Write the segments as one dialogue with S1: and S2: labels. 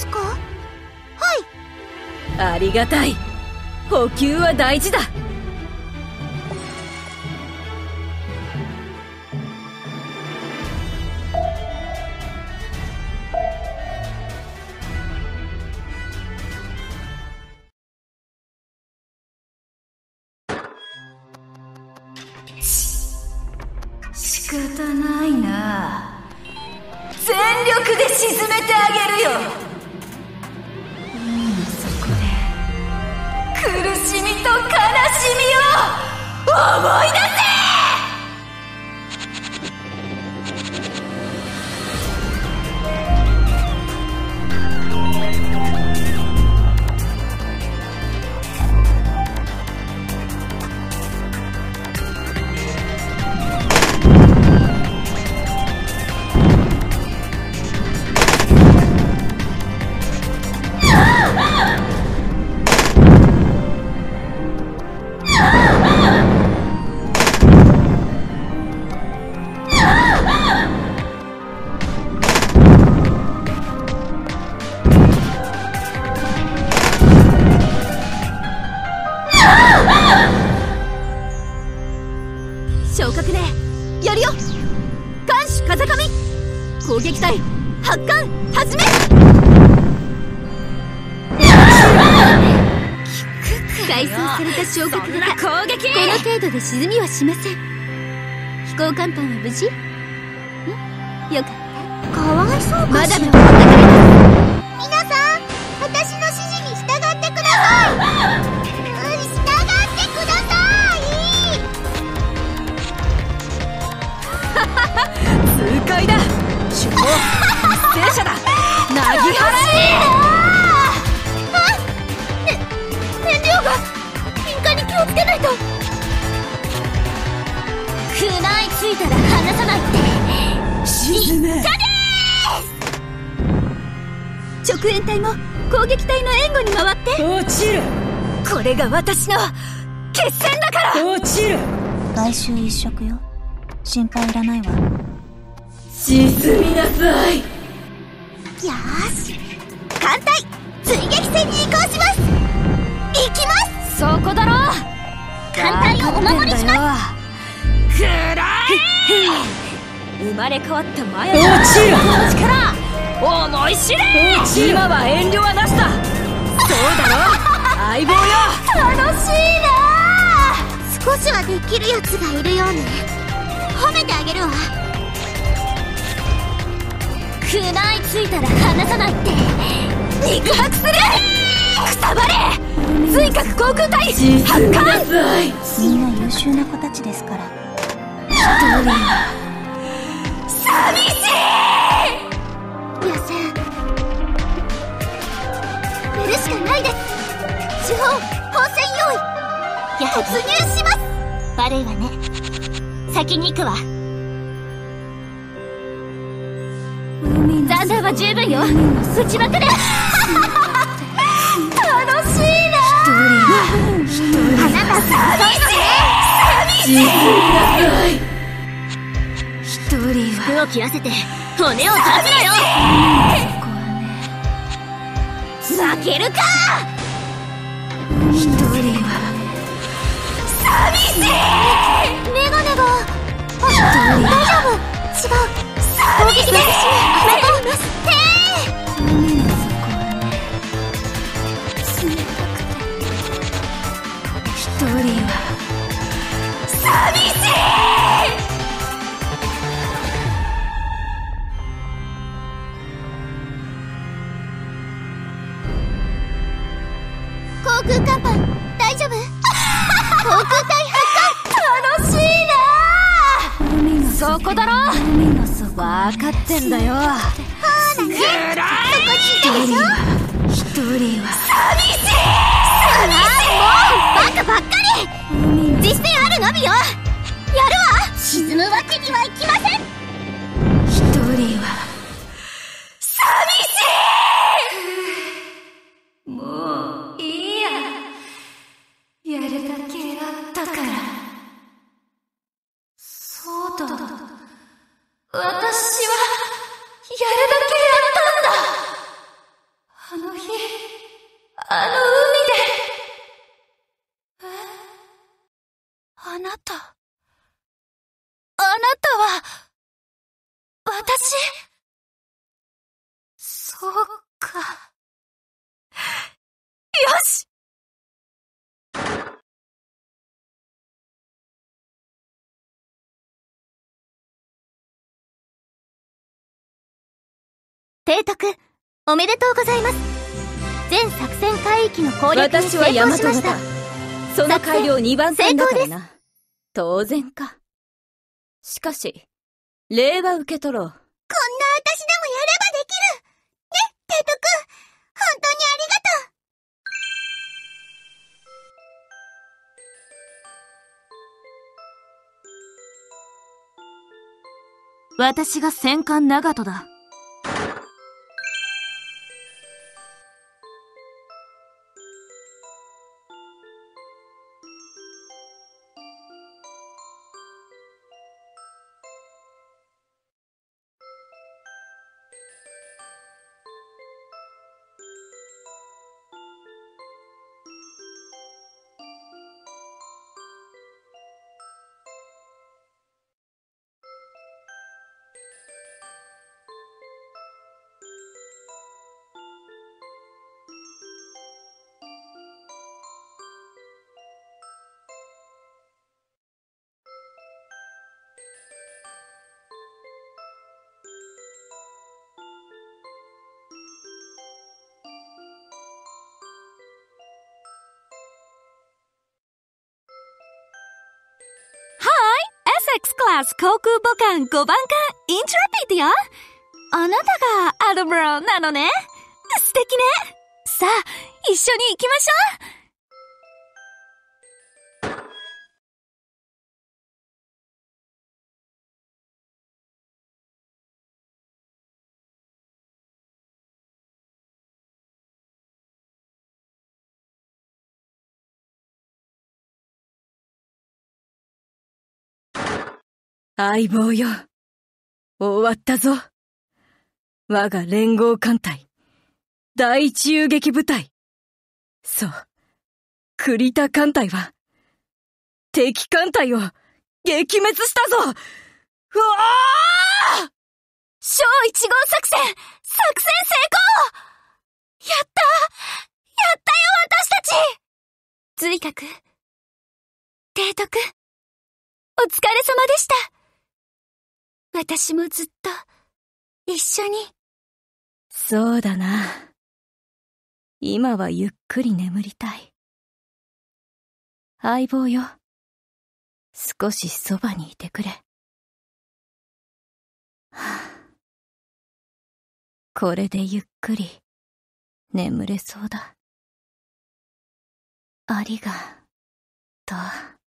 S1: ですか？はい。
S2: ありがたい。補給は大事だ。仕方ないな。全力で沈めてあげるよと悲しみを思い出せ攻撃隊発艦始め
S1: 改装された昇格型この程度で沈みはしません。飛行甲板は無事？ん？よかった。かわいそうまだまだ皆さん私の指示に従ってくださいい
S3: たら離さないって。
S2: え沈め
S1: 直縁隊も攻撃隊の援護に回って。
S2: 落ちる。
S1: これが私の決戦だから。
S2: 落ちる。
S4: 来週一食よ。心配いらないわ。
S2: 沈みなさい。
S1: よーし!艦隊追撃戦に移行します。行きます。
S2: そこだろ
S3: 艦隊をお守りします。
S2: くらえ生まれ変わったマヤ
S5: 落ちる
S2: 力思い知れ今は遠慮はな。しだそうだろ相棒よ。
S1: 楽しいな少しはできるやつがいるようね。褒めてあげるわ。
S3: 食らいついたら離さないって
S1: 肉薄するくたばれ。追角航空隊発艦
S4: みん。な優秀な子たちですから
S1: 寂しい。野戦やるしかないです主砲本戦用意
S3: やは
S1: 突入します
S3: 悪いわね先に行くわ残弾は十分よ撃ちまくれ
S1: 楽しいなあなた寂しい
S2: 沈みなさい
S1: 一人
S3: 服を切らせて。骨を断つなよ負けるか。
S1: 一人は寂しいメガネがあ大丈夫違う寂しいわり実践あるのみよ。やるわ。
S3: 沈むわけにはいきません。
S1: 一人は。寂しい。もういいや。やるだけやったから。そうだ。私はやるだけやったんだ
S3: は、私、そうか。よし
S6: 提督、おめでとうございます。全作戦海域の攻略に
S1: 私は
S6: 成功しました
S1: 型。。その改良2番線だからな。当然か。しかし、礼は受け取ろう。
S6: こんな私でもやればできるね、提督本当にありがとう
S3: 私が戦艦長門だ。SX クラス航空母艦5番艦イントラピッドよ。あなたがアドブローなのね。素敵ね。さあ、一緒に行きましょう。
S1: 相棒よ。終わったぞ。我が連合艦隊、第一遊撃部隊。そう。栗田艦隊は、敵艦隊を撃滅したぞうわあ
S3: 小一号作戦作戦成功やったやったよ私たち随閣、提督、お疲れ様でした。私もずっと、一緒に。
S1: そうだな。今はゆっくり眠りたい。相棒よ。少しそばにいてくれ。は あこれでゆっくり眠れそうだ。ありがとう。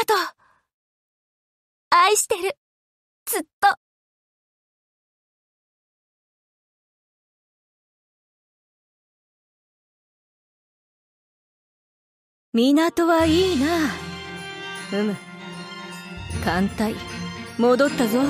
S1: がとう。愛してる。ずっと。
S2: 港はいいな。うむ。艦隊戻ったぞ。